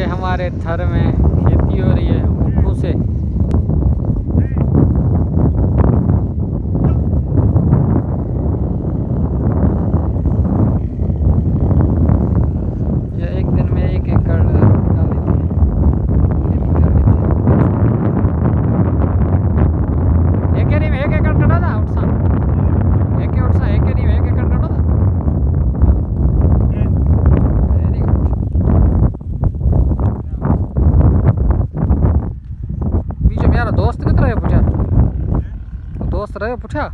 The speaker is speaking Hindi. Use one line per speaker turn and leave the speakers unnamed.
आगे हमारे थर में खेती हो रही है। दोस्त रहे पूछा?